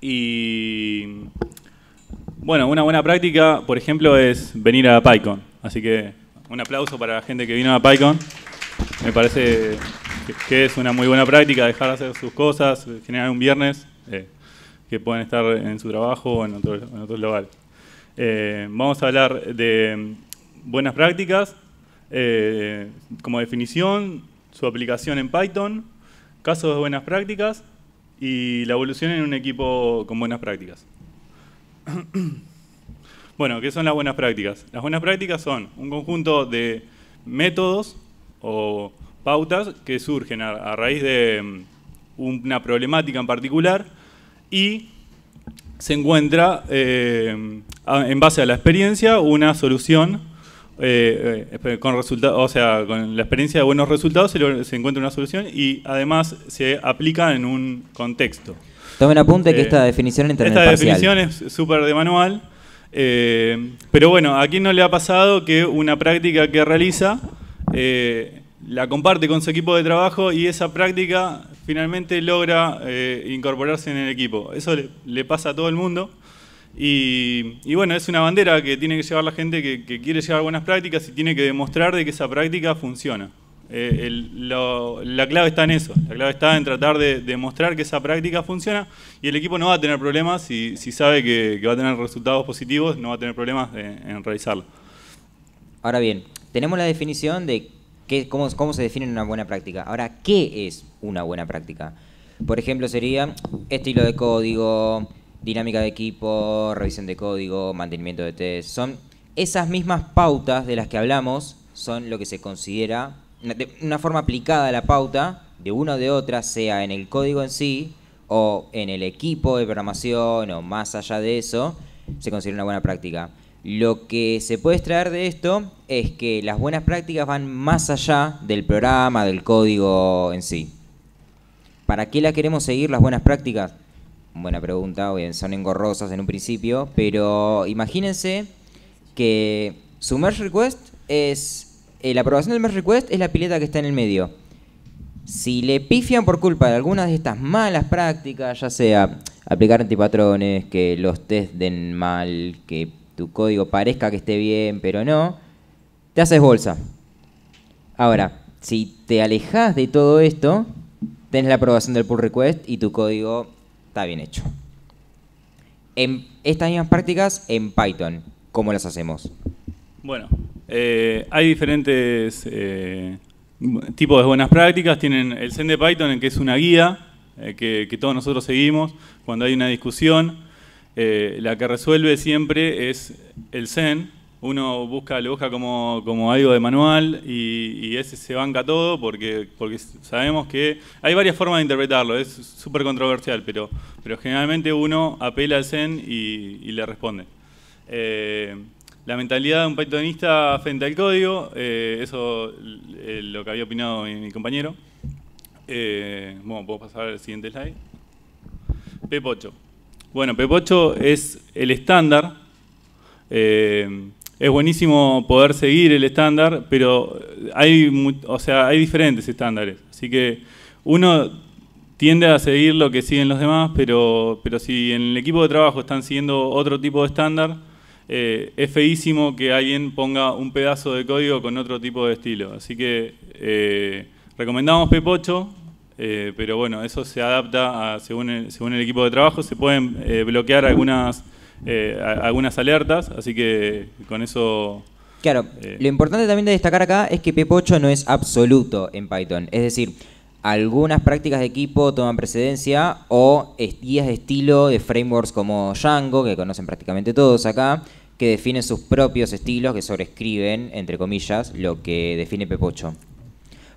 Y bueno, una buena práctica, por ejemplo, es venir a PyCon. Así que un aplauso para la gente que vino a PyCon. Me parece que es una muy buena práctica dejar de hacer sus cosas, generar un viernes eh, que pueden estar en su trabajo o en otro, en. Eh, vamos a hablar de buenas prácticas, eh, como definición, su aplicación en Python, casos de buenas prácticas y la evolución en un equipo con buenas prácticas. bueno, ¿qué son las buenas prácticas? Las buenas prácticas son un conjunto de métodos o pautas que surgen a, raíz de mm, una problemática en particular y se encuentra eh, en base a la experiencia una solución eh, eh, con resultados, o sea, con la experiencia de buenos resultados se, encuentra una solución y además se aplica en un contexto. Tomen apunte que esta definición entra Esta definición es súper de manual, pero bueno, ¿a quién no le ha pasado que una práctica que realiza la comparte con su equipo de trabajo y esa práctica finalmente logra eh, incorporarse en el equipo. Eso le, pasa a todo el mundo. Y, bueno, es una bandera que tiene que llevar la gente que, quiere llevar buenas prácticas y tiene que demostrar de que esa práctica funciona. Eh, la clave está en eso, la clave está en tratar de demostrar que esa práctica funciona y el equipo no va a tener problemas si, sabe que, va a tener resultados positivos, no va a tener problemas en realizarlo. Ahora bien, tenemos la definición de cómo, cómo, se define una buena práctica. Ahora, ¿qué es una buena práctica? Por ejemplo, sería estilo de código, dinámica de equipo, revisión de código, mantenimiento de test. Son esas mismas pautas de las que hablamos, son lo que se considera una forma aplicada a la pauta de una o de otra, sea en el código en sí o en el equipo de programación o más allá de eso, se considera una buena práctica. Lo que se puede extraer de esto es que las buenas prácticas van más allá del programa, del código en sí. ¿Para qué la queremos seguir las buenas prácticas? Buena pregunta, son engorrosas en un principio, pero imagínense que su merge request es. Eh, la aprobación del merge request es la pileta que está en el medio. Si le pifian por culpa de algunas de estas malas prácticas, ya sea aplicar antipatrones, que los test den mal, que tu código parezca que esté bien, pero no, te haces bolsa. Ahora, si te alejas de todo esto, tenés la aprobación del pull request y tu código está bien hecho. En estas mismas prácticas en Python, ¿cómo las hacemos? Bueno, eh, hay diferentes eh, tipos de buenas prácticas. Tienen el Zen de Python, en que es una guía eh, que todos nosotros seguimos cuando hay una discusión la que resuelve siempre es el Zen. Uno busca, lo busca como, como algo de manual y, ese se banca todo porque, porque sabemos que hay varias formas de interpretarlo, es súper controversial, pero, pero generalmente uno apela al Zen y, le responde. Eh, la mentalidad de un pythonista frente al código, eh, eso es lo que había opinado mi, compañero. bueno, puedo pasar al siguiente slide. P8. Bueno, Pepocho es el estándar. Eh, es buenísimo poder seguir el estándar, pero hay, o sea, hay diferentes estándares. Así que uno tiende a seguir lo que siguen los demás, pero, pero si en el equipo de trabajo están siguiendo otro tipo de estándar, eh, es feísimo que alguien ponga un pedazo de código con otro tipo de estilo. Así que eh, recomendamos Pepocho, eh, pero bueno, eso se adapta según, el, según el equipo de trabajo. Se pueden bloquear algunas, eh, algunas alertas, así que con eso... Claro, lo importante también de destacar acá es que P8 no es absoluto en Python. Es decir, algunas prácticas de equipo toman precedencia o guías de estilo de frameworks como Django, que conocen prácticamente todos acá, que definen sus propios estilos, que sobrescriben, entre comillas, lo que define P8.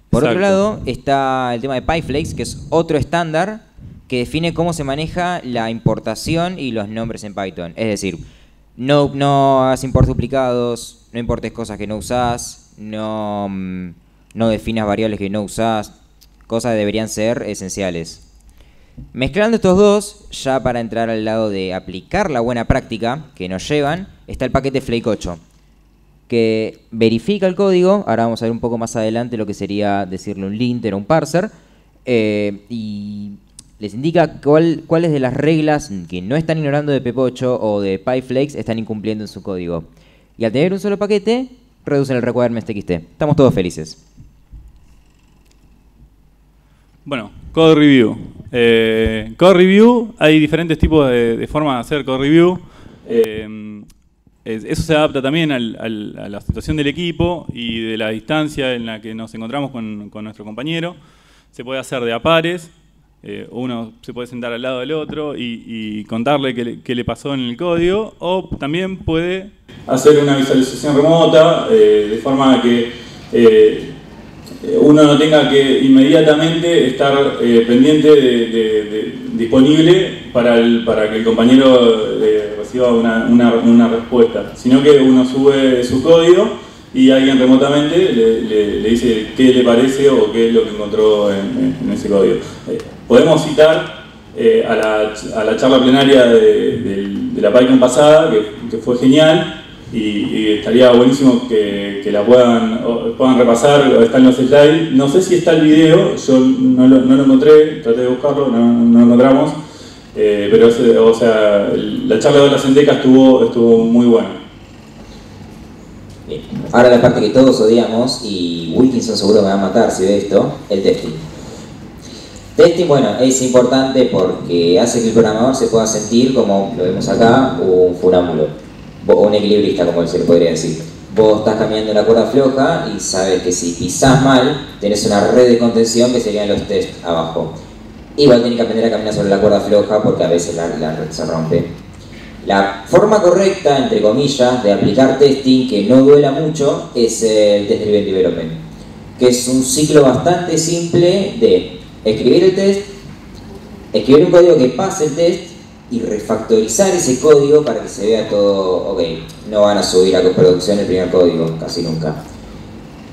Por otro lado, está el tema de PyFlakes, que es otro estándar que define cómo se maneja la importación y los nombres en Python. Es decir, no, no hagas import duplicados, no importes cosas que no usás, no, mm, no definas variables que no usás, cosas que deberían ser esenciales. Mezclando estos dos, ya para entrar al lado de aplicar la buena práctica que nos llevan, está el paquete Flake 8 que verifica el código, ahora vamos a ver un poco más adelante lo que sería decirle un linter o un parser, eh, y les indica cuál, cuáles de las reglas que no están ignorando de Pepocho o de PyFlakes están incumpliendo en su código. Y al tener un solo paquete, reducen el requirements TXT. Estamos todos felices. Bueno, code review. Eh, code review, hay diferentes tipos de, formas de hacer code review. Eh, eso se adapta también a la situación del equipo y de la distancia en la que nos encontramos con, nuestro compañero. Se puede hacer de a pares, eh, uno se puede sentar al lado del otro y, contarle qué le, pasó en el código, o también puede hacer una visualización remota, eh, de forma que eh, uno no tenga que inmediatamente estar pendiente, de, disponible para, para que el compañero reciba una, respuesta, sino que uno sube su código y alguien remotamente le, dice qué le parece o qué es lo que encontró en, ese código. Eh, podemos citar eh, a, la, charla plenaria de, la PyCon pasada, que, fue genial, y, estaría buenísimo que, la puedan, puedan repasar, está en los slides. No sé si está el video, yo no lo, no lo encontré, traté de buscarlo, no, no lo encontramos. Eh, pero, o sea, la charla de la Sendeca estuvo, estuvo muy buena. Ahora la parte que todos odiamos, y Wilkinson seguro me va a matar si ve esto, el testing. Testing, bueno, es importante porque hace que el programador se pueda sentir, como lo vemos acá, un funámbulo, o un equilibrista, como se le podría decir. Vos estás caminando la cuerda floja y sabes que si pisás mal, tenés una red de contención que serían los test abajo. Igual tiene que aprender a caminar sobre la cuerda floja porque a veces la, red se rompe. La forma correcta, entre comillas, de aplicar testing que no duela mucho es el test driven development, que es un ciclo bastante simple de escribir el test, escribir un código que pase el test y refactorizar ese código para que se vea todo, ok, no van a subir a producción el primer código, casi nunca.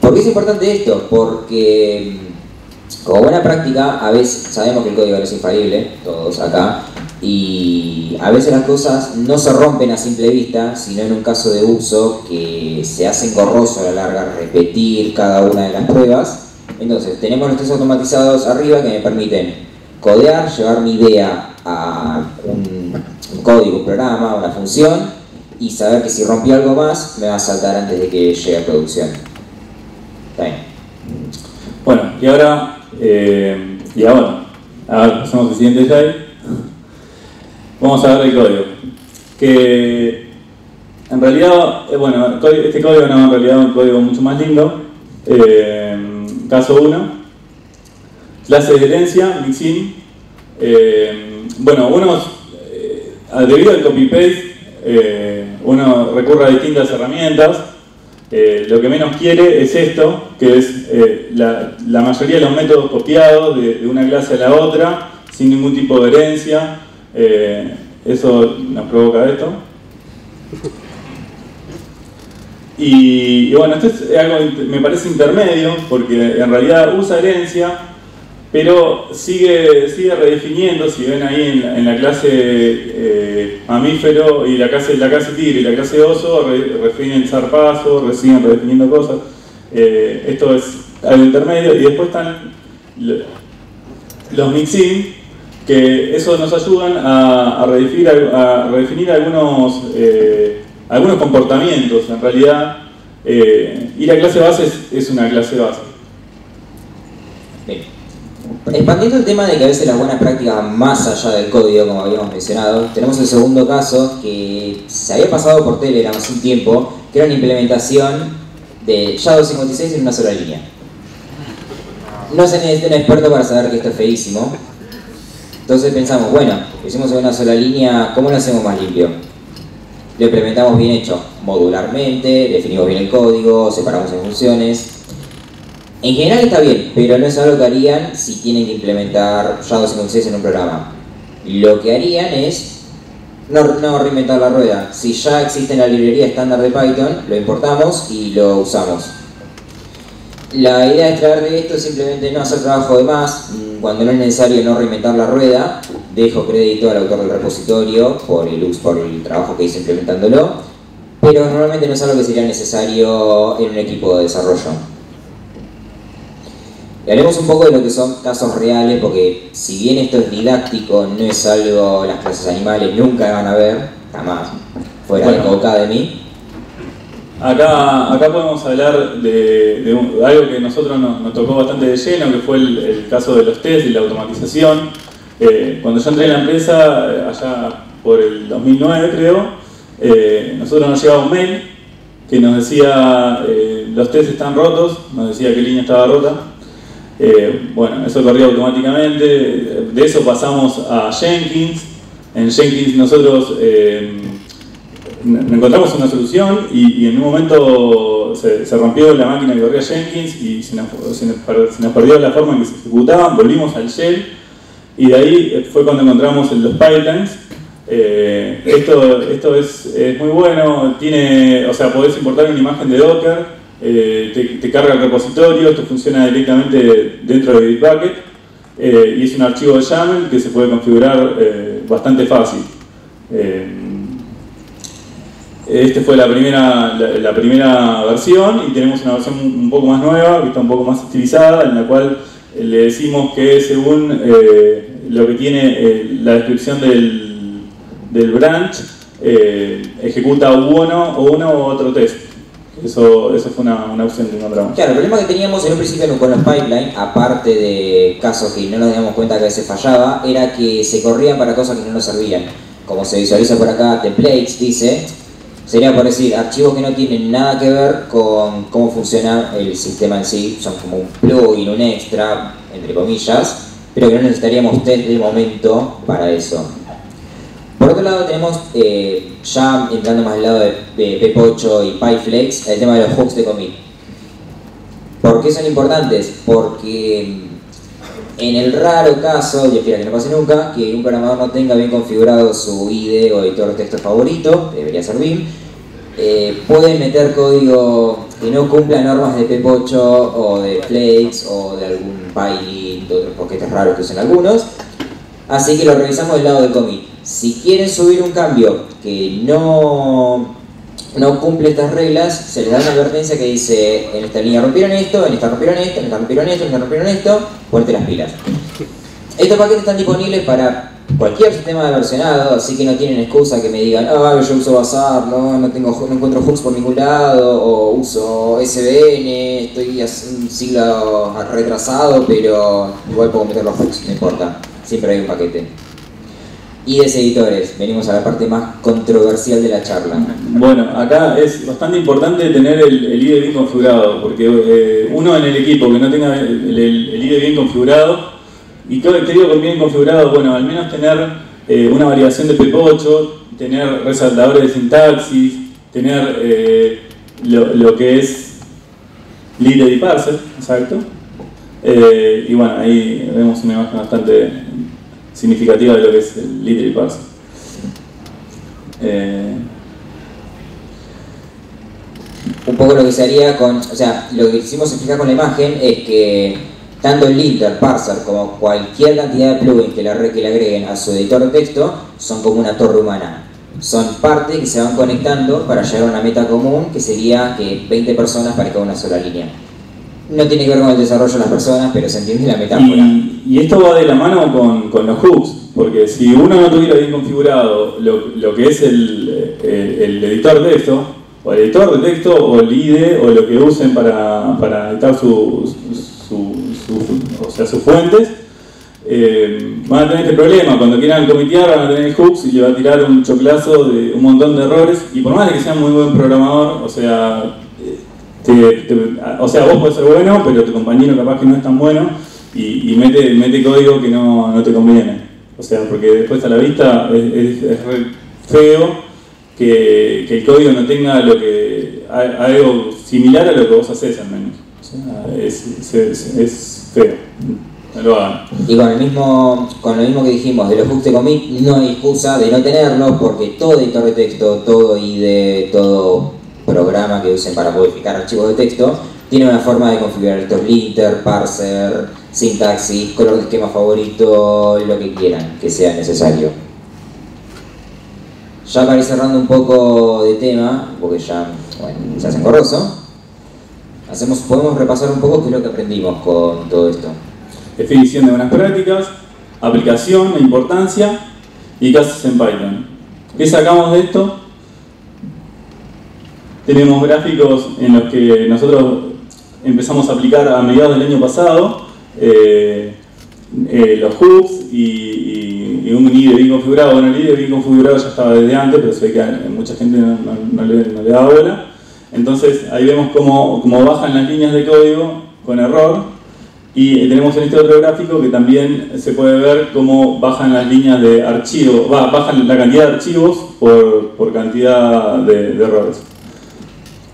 ¿Por qué es importante esto? Porque como buena práctica, a veces sabemos que el código no es infalible, todos acá, y a veces las cosas no se rompen a simple vista, sino en un caso de uso que se hace engorroso a la larga repetir cada una de las pruebas. Entonces, tenemos los test automatizados arriba que me permiten codear, llevar mi idea a un, código, un programa, una función, y saber que si rompí algo más, me va a saltar antes de que llegue a producción. Bueno, y ahora eh, y ahora, ahora pasamos al siguiente slide. Vamos a ver el código. Que en realidad, eh, bueno, este código no, en realidad es un código mucho más lindo. Eh, caso 1, clase de herencia, mixin. bueno, uno, debido al copy-paste, uno recurre a distintas herramientas. Eh, lo que menos quiere es esto, que es eh, la, mayoría de los métodos copiados de, una clase a la otra, sin ningún tipo de herencia. Eh, eso nos provoca esto. Y, bueno, esto es algo, me parece intermedio, porque en realidad usa herencia, pero sigue, sigue redefiniendo, si ven ahí en la, clase eh, mamífero y la clase, la clase tigre y la clase oso, redefinen zarpazo, siguen redefiniendo cosas. Eh, esto es algo intermedio y después están los mixin, que eso nos ayudan a, redefinir, a redefinir algunos, eh, algunos comportamientos. En realidad, y la clase base es, una clase base. Expandiendo el tema de que a veces las buenas prácticas más allá del código, como habíamos mencionado, tenemos el segundo caso que se había pasado por Telegram hace un tiempo, que era una implementación de SHA-256 en una sola línea. No se necesita un experto para saber que esto es feísimo. Entonces pensamos, bueno, hicimos en una sola línea, ¿cómo lo hacemos más limpio? Lo implementamos bien hecho, modularmente, definimos bien el código, separamos en funciones, en general está bien, pero no es algo que harían si tienen que implementar Django 56 en un programa. Lo que harían es no, no reinventar la rueda. Si ya existe la librería estándar de Python, lo importamos y lo usamos. La idea de extraer de esto es simplemente no hacer trabajo de más. Cuando no es necesario no reinventar la rueda, dejo crédito al autor del repositorio por el, por el trabajo que hizo implementándolo, pero normalmente no es algo que sería necesario en un equipo de desarrollo. Y hablemos un poco de lo que son casos reales, porque si bien esto es didáctico, no es algo las clases animales nunca van a ver, jamás, fuera de Academy. Acá, acá podemos hablar de, algo que nosotros nos, tocó bastante de lleno, que fue el, caso de los test y la automatización. Eh, cuando yo entré en la empresa, eh, allá por el 2009 creo, eh, nosotros nos llegaba un mail que nos decía los test están rotos, nos decía qué línea estaba rota. bueno, eso corría automáticamente, de eso pasamos a Jenkins. En Jenkins nosotros encontramos una solución y, en un momento se, rompió la máquina que corría Jenkins y se nos, perdió la forma en que se ejecutaban, volvimos al shell y de ahí fue cuando encontramos los pipelines. Eh, esto esto es, muy bueno, tiene, o sea, podés importar una imagen de Docker, eh, te, carga el repositorio, esto funciona directamente dentro de Bitbucket eh, y es un archivo de YAML que se puede configurar bastante fácil. Esta fue la primera, la, primera versión y tenemos una versión un poco más nueva, que un poco más estilizada, en la cual eh, le decimos que según eh, lo que tiene eh, la descripción del, del branch, ejecuta uno o uno u otro test. Eso, eso fue una, una, opción que encontramos. Claro, el problema que teníamos en un principio con los pipelines, aparte de casos que no nos dimos cuenta que a veces fallaba, era que se corrían para cosas que no nos servían. Como se visualiza por acá, templates dice, Sería por decir, archivos que no tienen nada que ver con cómo funciona el sistema en sí, son como un plugin, un extra, entre comillas, pero que no necesitaríamos test de momento para eso. Por otro lado tenemos, eh, ya entrando más al lado de, de P8 y PyFlex, el tema de los hooks de commit. ¿Por qué son importantes? Porque en el raro caso, y espero que no pase nunca, que un programador no tenga bien configurado su IDE o editor de texto favorito, debería ser BIM, eh, puede meter código que no cumpla normas de P8 o de Flex o de algún Pylint, otros paquetes raros que usan algunos. Así que lo revisamos del lado del commit. Si quieren subir un cambio que no no cumple estas reglas, se les da una advertencia que dice en esta línea rompieron esto, en esta rompieron esto, en esta rompieron esto, en esta rompieron esto, ponete las pilas. Estos paquetes están disponibles para cualquier sistema de versionado, así que no tienen excusa que me digan, ah, yo uso Bazaar, no, no, tengo, no encuentro hooks por ningún lado, o uso SVN, estoy un siglo retrasado, pero igual puedo meter los hooks, no importa, siempre hay un paquete y editores. Venimos a la parte más controversial de la charla. Bueno, acá es bastante importante tener el, el IDE bien configurado, porque eh, uno en el equipo que no tenga el, IDE bien configurado, y todo el digo con bien configurado, bueno, al menos tener eh, una variación de P8, tener resaltadores de sintaxis, tener eh, lo, que es líder y parser, exacto. y bueno, ahí vemos una imagen bastante significativa de lo que es el literary parser. Eh, un poco lo que se haría con, o sea, lo que hicimos explicar con la imagen es que tanto el linter, parser, como cualquier cantidad de plugins que le, que le agreguen a su editor de texto, son como una torre humana. Son partes que se van conectando para llegar a una meta común, que sería que 20 personas parezcan una sola línea. No tiene que ver con el desarrollo de las personas, pero se entiende la metáfora. Y, esto va de la mano con, los hooks, porque si uno no tuviera bien configurado lo, que es el, editor de texto, o el editor de texto, o el IDE, o lo que usen para, editar su, su, o sea, sus fuentes, eh, van a tener este problema. Cuando quieran comitear van a tener hooks y le va a tirar un choclazo de un montón de errores. Y por más que sea muy buen programador, o sea, o sea, vos podés ser bueno, pero tu compañero capaz que no es tan bueno y, mete, mete código que no, no, te conviene. O sea, porque después a la vista es, es, feo que, el código no tenga lo que algo similar a lo que vos haces al menos. O sea, es, feo. Y con, el mismo, con lo mismo que dijimos de los hooks de commit, no hay excusa de no tenerlo porque todo editor de texto, todo IDE, todo programa que usen para modificar archivos de texto, tiene una forma de configurar estos linter, parser, sintaxis, color de esquema favorito, lo que quieran que sea necesario. Ya para ir cerrando un poco de tema, porque ya bueno, se hace engorroso, hacemos, podemos repasar un poco qué es lo que aprendimos con todo esto. Definición de buenas prácticas, aplicación importancia y casos en Python. ¿Qué sacamos de esto? Tenemos gráficos en los que nosotros empezamos a aplicar a mediados del año pasado eh, eh, los hooks y, un IDE bien configurado. Bueno, el IDE bien configurado ya estaba desde antes, pero se ve que mucha gente no, le, no le, da bola. Entonces ahí vemos cómo, cómo bajan las líneas de código con error y tenemos en este otro gráfico que también se puede ver cómo bajan las líneas de archivos, bajan la cantidad de archivos por, por cantidad de, errores.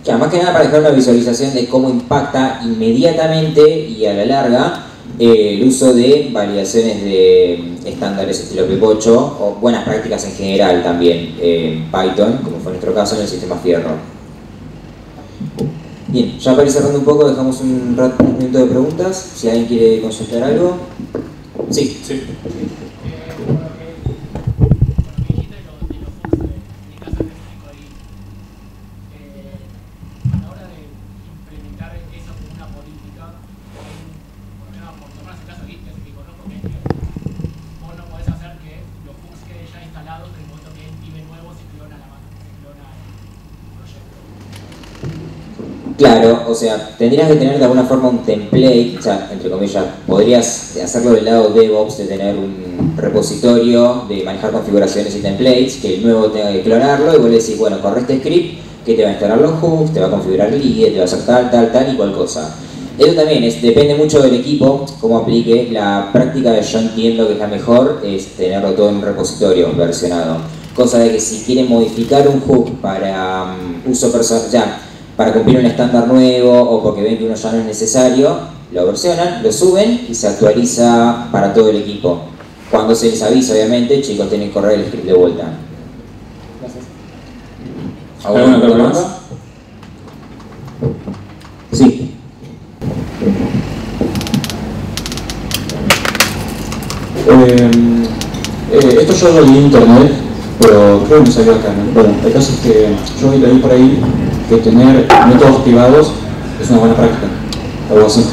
Que más que nada para dejar una visualización de cómo impacta inmediatamente y a la larga eh, el uso de validaciones de estándares estilo P8 o buenas prácticas en general también en Python, como fue nuestro caso en el sistema Fierro. Bien, ya para ir cerrando un poco, dejamos un, rato, un minuto de preguntas. Si alguien quiere consultar algo. Sí. sí. Claro, o sea, tendrías que tener de alguna forma un template, o sea, entre comillas, podrías hacerlo del lado DevOps, de tener un repositorio de manejar configuraciones y templates, que el nuevo tenga que clonarlo, y vos le decís, bueno, corre este script, que te va a instalar los hooks, te va a configurar IE, te va a hacer tal, tal, tal y cual cosa. Eso también es, depende mucho del equipo, cómo aplique. La práctica yo entiendo que es la mejor, es tenerlo todo en un repositorio versionado. Cosa de que si quieren modificar un hook para um, uso personal, ya, para cumplir un estándar nuevo o porque ven que uno ya no es necesario, lo versionan, lo suben y se actualiza para todo el equipo. Cuando se les avisa, obviamente, chicos, tienen que correr el script de vuelta. Gracias. ¿Alguna pregunta más? Sí. Eh, eh, esto yo lo leí en internet, pero creo que me salió acá. ¿no? Bueno, el caso es que yo leí por ahí que tener métodos privados es una buena práctica, algo así.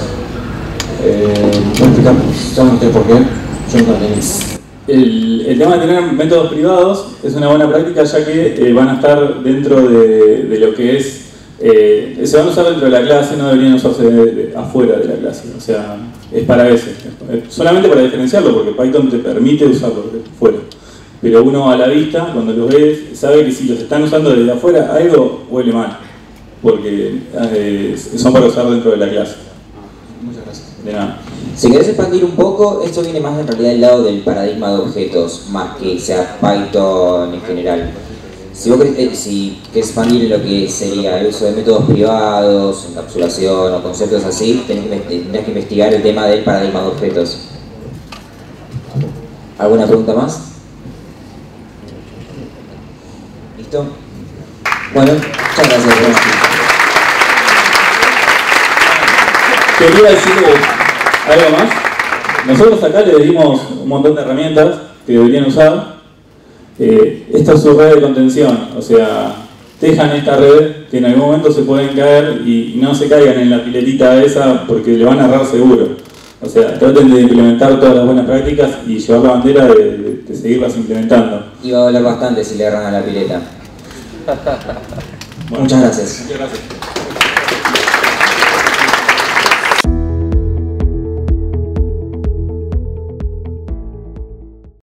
Eh, explicar usted por qué? Yo no el, el, tema de tener métodos privados es una buena práctica ya que eh, van a estar dentro de, de lo que es, eh, se van a usar dentro de la clase, no deberían usarse afuera de la clase, o sea, es para eso, solamente para diferenciarlo porque Python te permite usarlo fuera. Pero uno a la vista, cuando los ves, sabe que si los están usando desde afuera, algo huele mal porque eh, son para usar dentro de la clase. Muchas gracias. De nada. Si querés expandir un poco, esto viene más en realidad del lado del paradigma de objetos, más que sea Python en general. Si vos querés, eh, si querés expandir lo que sería el uso de métodos privados, encapsulación o conceptos así, tenés que, que investigar el tema del paradigma de objetos. ¿Alguna pregunta más? ¿Listo? Bueno, muchas gracias. Quería decirle algo más. Nosotros acá le dimos un montón de herramientas que deberían usar. Eh, esta es su red de contención, o sea, dejan esta red que en algún momento se pueden caer y, no se caigan en la piletita esa porque le van a errar seguro. O sea, traten de implementar todas las buenas prácticas y llevar la bandera de, seguirlas implementando. Y va a doler bastante si le erran a la pileta. Muchas gracias. Muchas gracias.